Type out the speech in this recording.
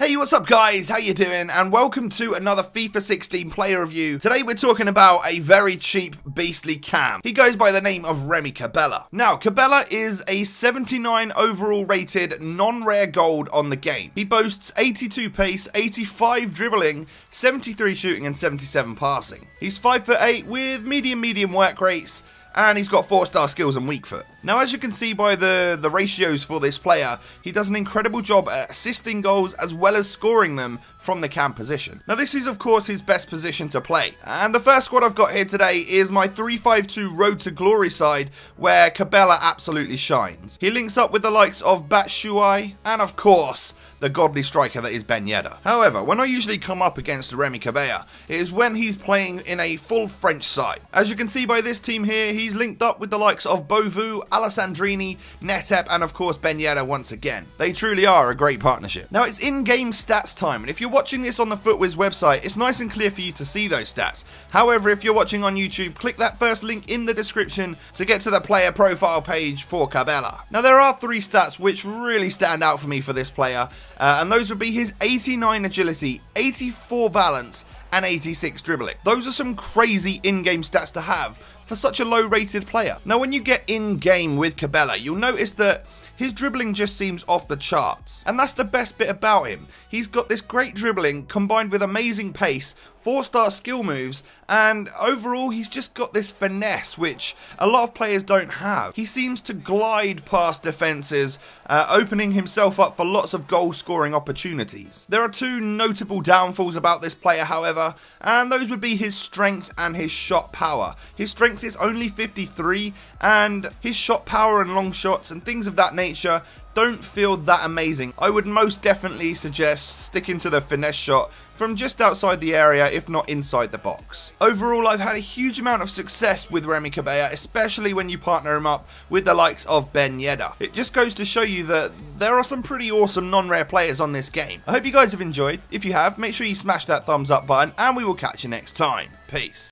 Hey, what's up guys? How you doing? And welcome to another FIFA 16 player review. Today we're talking about a very cheap, beastly cam. He goes by the name of Remy Cabella. Now, Cabella is a 79 overall rated, non-rare gold on the game. He boasts 82 pace, 85 dribbling, 73 shooting and 77 passing. He's 5'8 with medium-medium work rates, and he's got 4-star skills and weak foot. Now, as you can see by the, the ratios for this player, he does an incredible job at assisting goals as well as scoring them from the cam position. Now this is of course his best position to play. And the first squad I've got here today is my 3-5-2 Road to Glory side where Cabella absolutely shines. He links up with the likes of Batshuayi and of course the godly striker that is Ben Yedder. However, when I usually come up against Remy Cabella, it is when he's playing in a full French side. As you can see by this team here, he's linked up with the likes of Beauvue, Alessandrini, Ntep, and of course Ben Yedder once again. They truly are a great partnership. Now it's in-game stats time, and if you're watching this on the FUTWIZ website, it's nice and clear for you to see those stats. However, if you're watching on YouTube, click that first link in the description to get to the player profile page for Cabella. Now there are three stats which really stand out for me for this player, uh, and those would be his 89 agility, 84 balance, and 86 dribbling. Those are some crazy in-game stats to have for such a low rated player. Now when you get in game with Cabella, you'll notice that his dribbling just seems off the charts. And that's the best bit about him. He's got this great dribbling combined with amazing pace, 4 star skill moves, and overall he's just got this finesse which a lot of players don't have. He seems to glide past defences, uh, opening himself up for lots of goal scoring opportunities. There are two notable downfalls about this player however, and those would be his strength and his shot power. His strength is only 53 and his shot power and long shots and things of that nature nature don't feel that amazing. I would most definitely suggest sticking to the finesse shot from just outside the area, if not inside the box. Overall, I've had a huge amount of success with Remy Cabella, especially when you partner him up with the likes of Ben Yedder. It just goes to show you that there are some pretty awesome non-rare players on this game. I hope you guys have enjoyed. If you have, make sure you smash that thumbs up button, and we will catch you next time. Peace.